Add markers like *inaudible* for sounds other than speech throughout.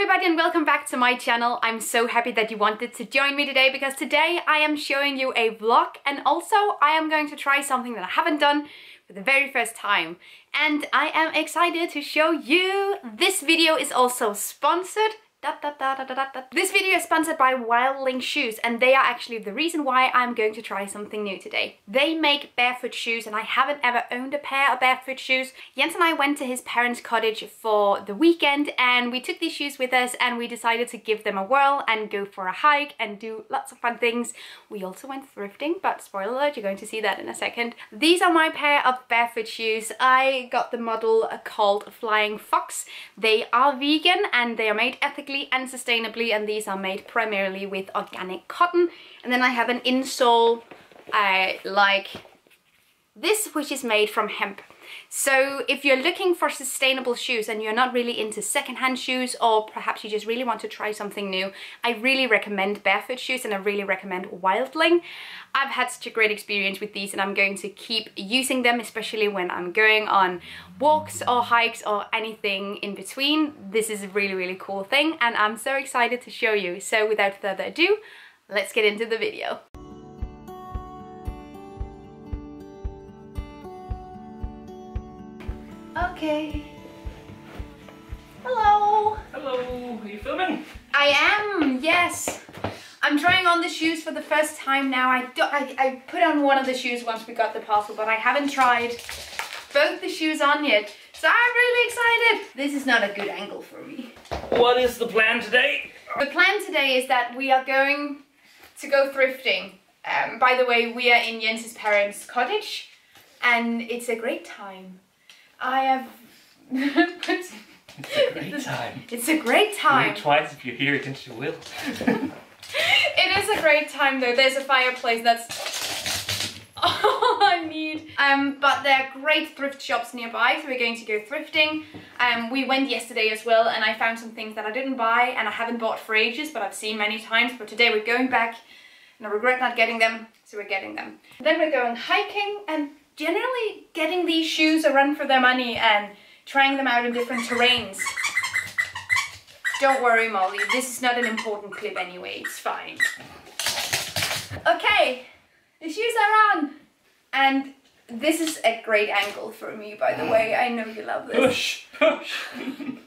everybody and welcome back to my channel. I'm so happy that you wanted to join me today because today I am showing you a vlog and also I am going to try something that I haven't done for the very first time. And I am excited to show you. This video is also sponsored Da, da, da, this video is sponsored by Wildling Shoes and they are actually the reason why I'm going to try something new today. They make barefoot shoes and I haven't ever owned a pair of barefoot shoes. Jens and I went to his parents' cottage for the weekend and we took these shoes with us and we decided to give them a whirl and go for a hike and do lots of fun things. We also went thrifting, but spoiler alert, you're going to see that in a second. These are my pair of barefoot shoes. I got the model called Flying Fox. They are vegan and they are made ethically and sustainably and these are made primarily with organic cotton. And then I have an insole uh, like this which is made from hemp so if you're looking for sustainable shoes and you're not really into secondhand shoes or perhaps you just really want to try something new, I really recommend barefoot shoes and I really recommend Wildling. I've had such a great experience with these and I'm going to keep using them, especially when I'm going on walks or hikes or anything in between. This is a really, really cool thing and I'm so excited to show you. So without further ado, let's get into the video. Okay. Hello. Hello, are you filming? I am, yes. I'm trying on the shoes for the first time now. I, do, I, I put on one of the shoes once we got the parcel, but I haven't tried both the shoes on yet. So I'm really excited. This is not a good angle for me. What is the plan today? The plan today is that we are going to go thrifting. Um, by the way, we are in Jens's parents' cottage and it's a great time. I have. It's a *laughs* great time. It's a great time. It twice if you hear it into the will. *laughs* it is a great time though. There's a fireplace that's *laughs* all I need. Um, but there are great thrift shops nearby, so we're going to go thrifting. Um, we went yesterday as well, and I found some things that I didn't buy and I haven't bought for ages, but I've seen many times. But today we're going back, and I regret not getting them, so we're getting them. Then we're going hiking, and generally getting these shoes a run for their money and trying them out in different terrains. Don't worry, Molly, this is not an important clip anyway, it's fine. Okay, the shoes are on. And this is a great angle for me, by the way. I know you love this. Push, push. *laughs* no!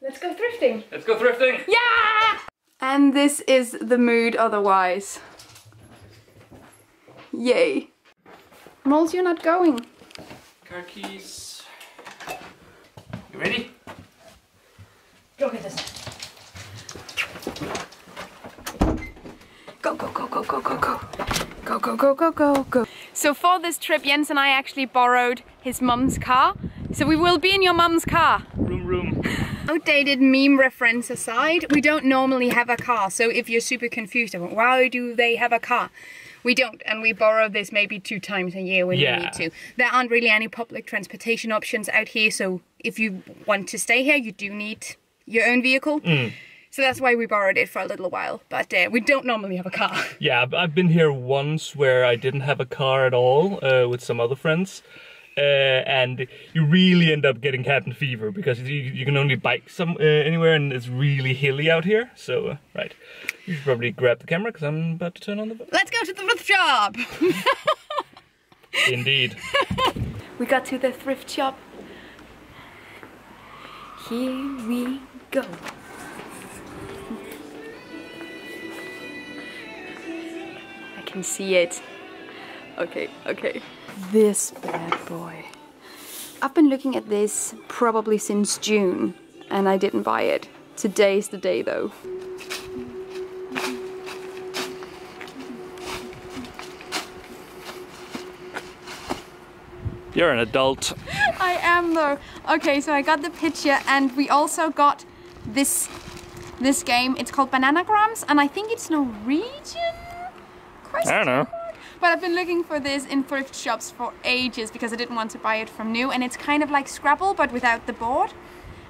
Let's go thrifting. Let's go thrifting. Yeah! And this is the mood otherwise. Yay. Moles, you're not going. Car keys. You ready? Go get this. Go, go, go, go, go, go, go. Go, go, go, go, go, go. So for this trip, Jens and I actually borrowed his mum's car. So we will be in your mum's car. Room, room. Outdated meme reference aside, we don't normally have a car. So if you're super confused about why do they have a car, we don't, and we borrow this maybe two times a year when Yeah. we need to. There aren't really any public transportation options out here, so if you want to stay here, you do need your own vehicle. So that's why we borrowed it for a little while, but uh, we don't normally have a car. Yeah, I've- I've been here once where I didn't have a car at all uh, with some other friends. Uh, and you really end up getting cabin fever because you, you can only bike some uh, anywhere and it's really hilly out here. So, uh, right. You should probably grab the camera because I'm about to turn on the boat. Let's go to the thrift shop! Indeed. *laughs* We got to the thrift shop. Here we go. I can see it. Okay, okay. This bad boy. I've been looking at this probably since June and I didn't buy it. Today's the day though. You're an adult. *laughs* I am though. Okay, so I got the picture and we also got this this game. It's called Bananagrams and I think it's Norwegian? Question I don't know. Mark? But I've been looking for this in thrift shops for ages because I didn't want to buy it from new and it's kind of like Scrabble but without the board.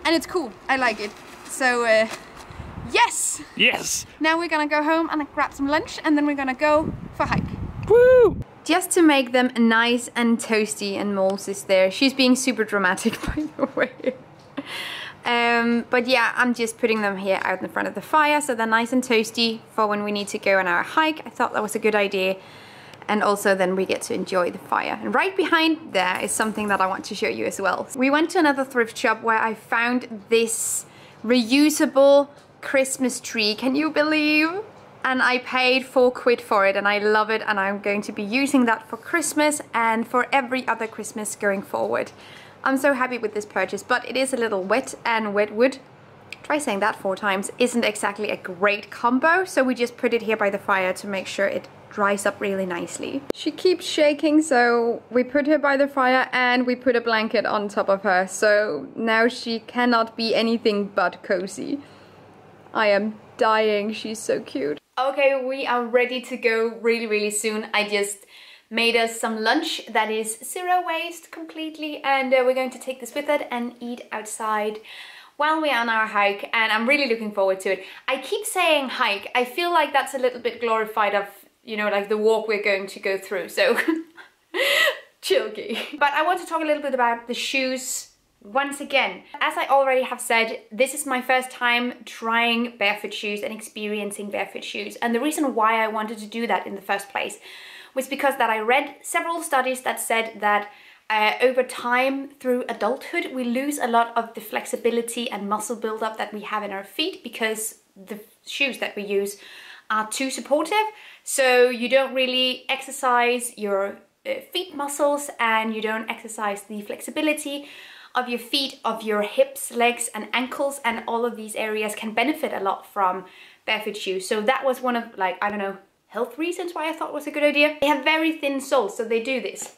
And it's cool. I like it. So uh, yes! Yes. Now we're gonna go home and grab some lunch and then we're gonna go for a hike. Woo! Just to make them nice and toasty and Moles is there. She's being super dramatic *laughs* by the way. Um, but yeah, I'm just putting them here out in front of the fire so they're nice and toasty for when we need to go on our hike. I thought that was a good idea. And also then we get to enjoy the fire. And right behind there is something that I want to show you as well. We went to another thrift shop where I found this reusable Christmas tree. Can you believe? and I paid four quid for it and I love it and I'm going to be using that for Christmas and for every other Christmas going forward. I'm so happy with this purchase, but it is a little wet and wet wood. Try saying that four times. Isn't exactly a great combo, so we just put it here by the fire to make sure it dries up really nicely. She keeps shaking, so we put her by the fire and we put a blanket on top of her, so now she cannot be anything but cozy. I am dying, she's so cute. Okay, we are ready to go really, really soon. I just made us some lunch that is zero waste completely and uh, we're going to take this with it and eat outside while we're on our hike and I'm really looking forward to it. I keep saying hike, I feel like that's a little bit glorified of, you know, like the walk we're going to go through, so *laughs* chilky. But I want to talk a little bit about the shoes once again, as I already have said, this is my first time trying barefoot shoes and experiencing barefoot shoes. And the reason why I wanted to do that in the first place was because that I read several studies that said that uh, over time through adulthood we lose a lot of the flexibility and muscle buildup that we have in our feet because the shoes that we use are too supportive so you don't really exercise your uh, feet muscles and you don't exercise the flexibility of your feet, of your hips, legs and ankles and all of these areas can benefit a lot from barefoot shoes. So that was one of like, I don't know, health reasons why I thought was a good idea. They have very thin soles, so they do this.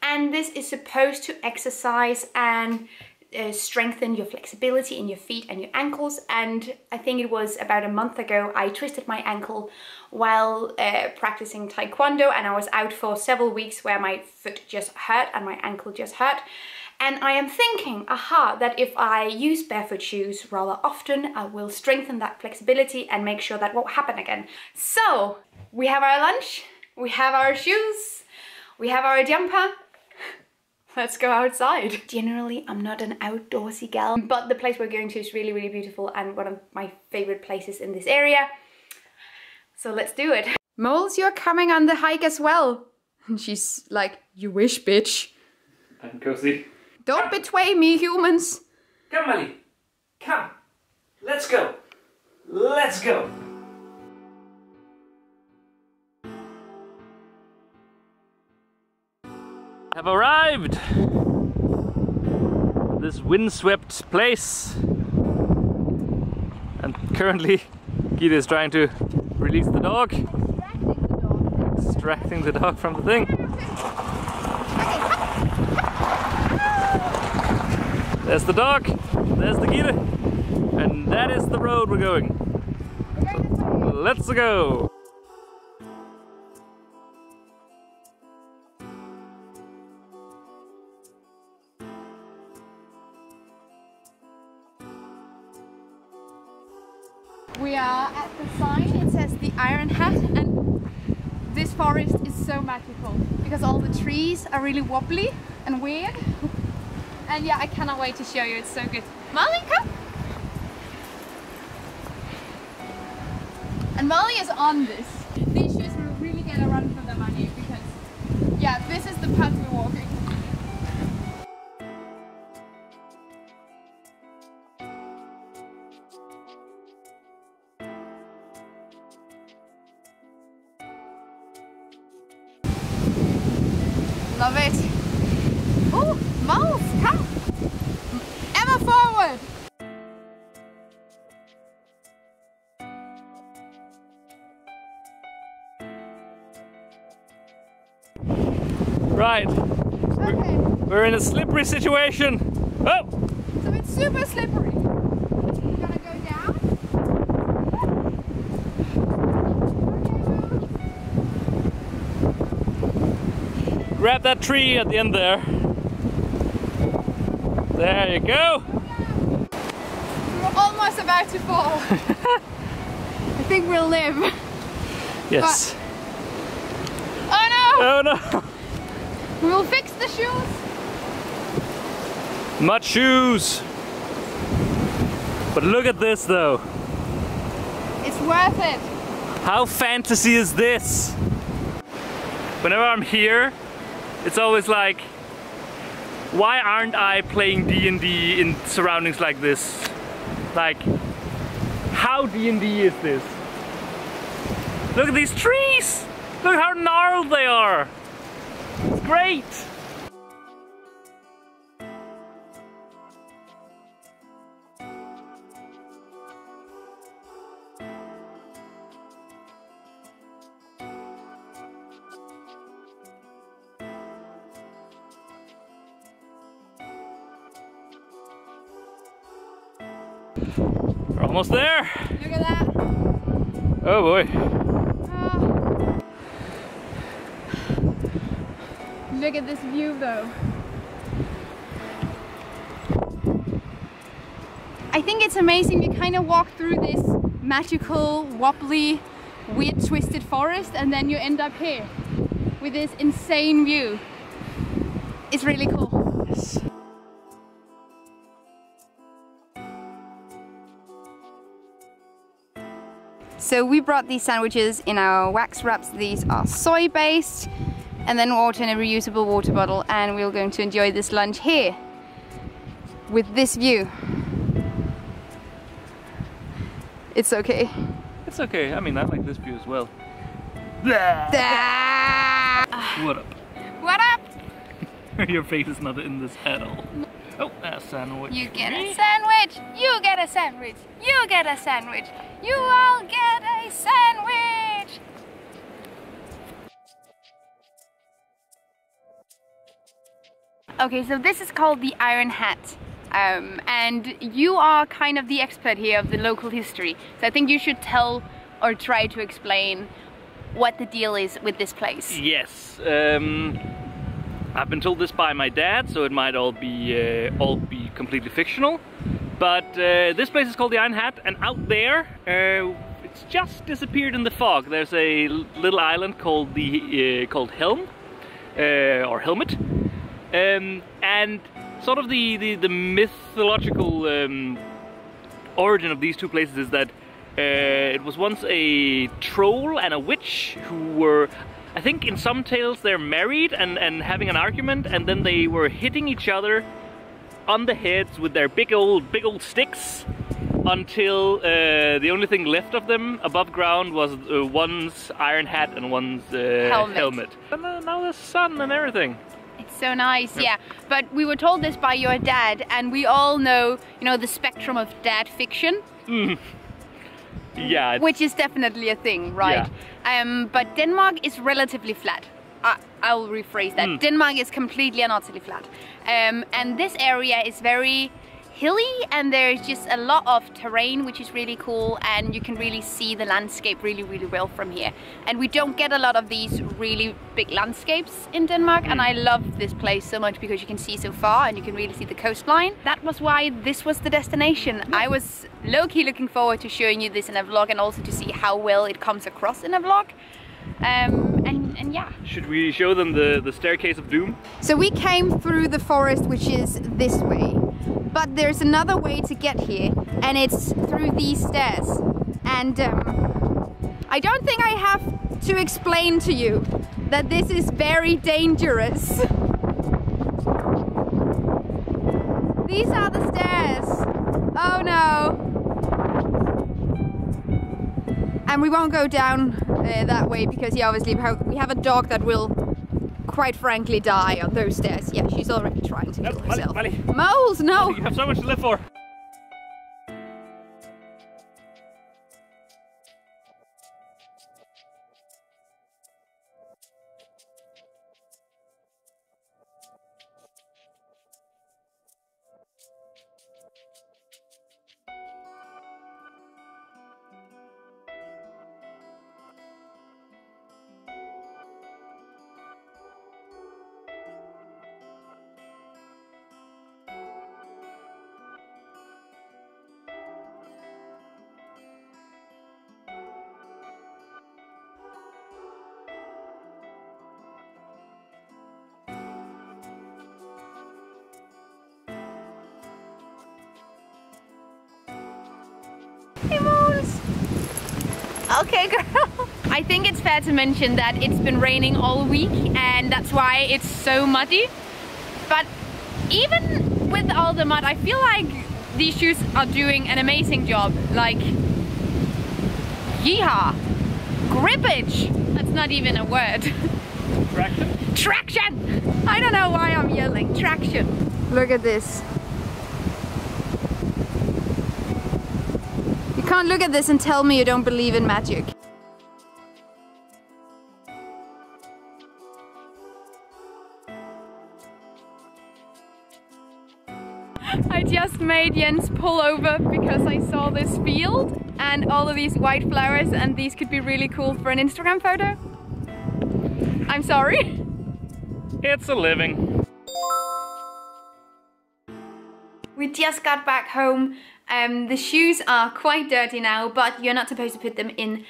And this is supposed to exercise and uh, strengthen your flexibility in your feet and your ankles and I think it was about a month ago I twisted my ankle while uh, practicing taekwondo and I was out for several weeks where my foot just hurt and my ankle just hurt and I am thinking, aha, that if I use barefoot shoes rather often, I will strengthen that flexibility and make sure that won't happen again. So, we have our lunch, we have our shoes, we have our jumper, Let's go outside. Generally, I'm not an outdoorsy gal, but the place we're going to is really, really beautiful and one of my favorite places in this area. So let's do it. Moles, you're coming on the hike as well. And she's like, you wish, bitch. I'm cozy. Don't betray me, humans. Come, Molly. Come. Let's go. Let's go. Have arrived. This windswept place. And currently, Gita is trying to release the dog. Extracting the dog from the thing. There's the dog, there's the Gita, and that is the road we're going. Let's go! This forest is so magical because all the trees are really wobbly and weird. And yeah, I cannot wait to show you. It's so good. Molly, come! And Molly is on this. These shoes will really get a run for their money because, yeah, this is the path we're walking. Right. Okay. We're, in a slippery situation. Oh! So it's super slippery. We're gonna go down. Grab that tree at the end there. There you go. We're almost about to fall. *laughs* I think we'll live. Yes. But... Oh no! Oh no! *laughs* We'll fix the shoes. Mud shoes! But look at this though. It's worth it. How fantasy is this? Whenever I'm here, it's always like, why aren't I playing D&D in surroundings like this? Like, how D&D is this? Look at these trees! Look how gnarled they are! Great! We're almost there! Look at that. Oh boy. Look at this view though. I think it's amazing. We kind of walk through this magical, wobbly, weird, twisted forest and then you end up here with this insane view. It's really cool. So we brought these sandwiches in our wax wraps. These are soy based and then water in a reusable water bottle and we're going to enjoy this lunch here with this view. It's okay. It's okay. I mean, I like this view as well. *sighs* What up? What up? *laughs* Your face is not in this at all. Oh, a sandwich. You get a sandwich. You get a sandwich. You get a sandwich. You all get a sandwich. Okay, so this is called the Iron Hat. Um, and you are kind of the expert here of the local history. So I think you should tell or try to explain what the deal is with this place. Yes. Um, I've been told this by my dad, so it might all be uh, all be completely fictional. But uh, this place is called the Iron Hat, and out there, uh, it's just disappeared in the fog. There's a little island called the uh, called Helm uh, or Helmet, um, and sort of the the, the mythological um, origin of these two places is that uh, it was once a troll and a witch who were, I think in some tales they're married and, and having an argument and then they were hitting each other on the heads with their big old big old sticks until uh, the only thing left of them above ground was uh, one's iron hat and one's uh, Helmet. helmet. And uh, now there's sun and everything. So nice, yeah. But we were told this by your dad, and we all know, you know, the spectrum of dad fiction, Yeah, which is definitely a thing, right? Um, but Denmark is relatively flat. I, I'll rephrase that. Mm. Denmark is completely and utterly flat. Um, and this area is very hilly and there's just a lot of terrain which is really cool and you can really see the landscape really really well from here. And we don't get a lot of these really big landscapes in Denmark and I love this place so much because you can see so far and you can really see the coastline. That was why this was the destination. I was low-key looking forward to showing you this in a vlog and also to see how well it comes across in a vlog. Um, and, and yeah. Should we show them the, the staircase of doom? so we came through the forest, which is this way. But there's another way to get here, and it's through these stairs. And um, I don't think I have to explain to you that this is very dangerous. These are the stairs. Oh no. And we won't go down uh, that way because yeah, obviously we have- we have a dog that will quite frankly die on those stairs. Yeah, she's already trying to No, kill herself. Moles, no! You have so much to live for. Okay, *laughs* girl. I think it's fair to mention that it's been raining all week and that's why it's so muddy. But even with all the mud, I feel like these shoes are doing an amazing job. Like, yeehaw, grippage. That's not even a word. Traction? Traction! I don't know why I'm yelling. Traction. Look at this. Can't look at this and tell me you don't believe in magic. *laughs* I just made Jens pull over because I saw this field and all of these white flowers and these could be really cool for an Instagram photo. I'm sorry. It's a living. We just got back home. Um, the shoes are quite dirty now, but you're not supposed to put them in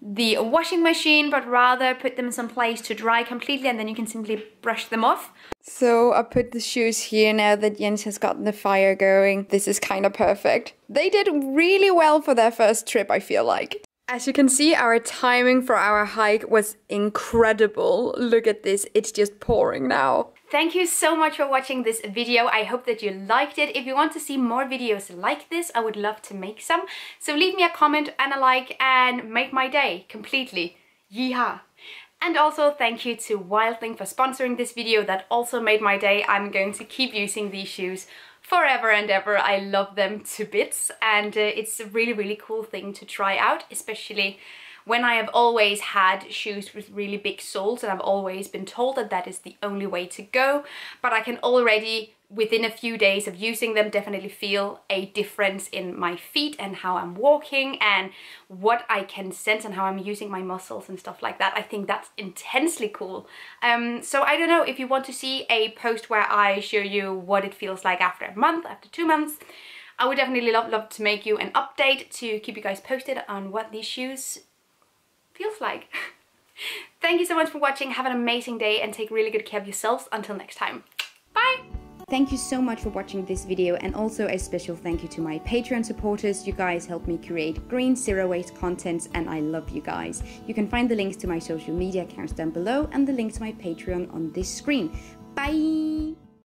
the washing machine, but rather put them someplace to dry completely and then you can simply brush them off. So I put the shoes here now that Jens has gotten the fire going. This is kind of perfect. They did really well for their first trip, I feel like. As you can see, our timing for our hike was incredible. Look at this, it's just pouring now. Thank you so much for watching this video. I hope that you liked it. If you want to see more videos like this, I would love to make some. So leave me a comment and a like and make my day completely. Yeehaw! And also thank you to Wildling for sponsoring this video. That also made my day. I'm going to keep using these shoes forever and ever. I love them to bits and uh, it's a really, really cool thing to try out, especially when I have always had shoes with really big soles and I've always been told that that is the only way to go, but I can already within a few days of using them definitely feel a difference in my feet and how I'm walking and what I can sense and how I'm using my muscles and stuff like that. I think that's intensely cool. Um, so I don't know if you want to see a post where I show you what it feels like after a month, after two months, I would definitely love, love to make you an update to keep you guys posted on what these shoes feels like. *laughs* Thank you so much for watching. Have an amazing day and take really good care of yourselves. Until next time. Bye! Thank you so much for watching this video and also a special thank you to my Patreon supporters. You guys help me create green zero waste content and I love you guys. You can find the links to my social media accounts down below and the link to my Patreon on this screen. Bye!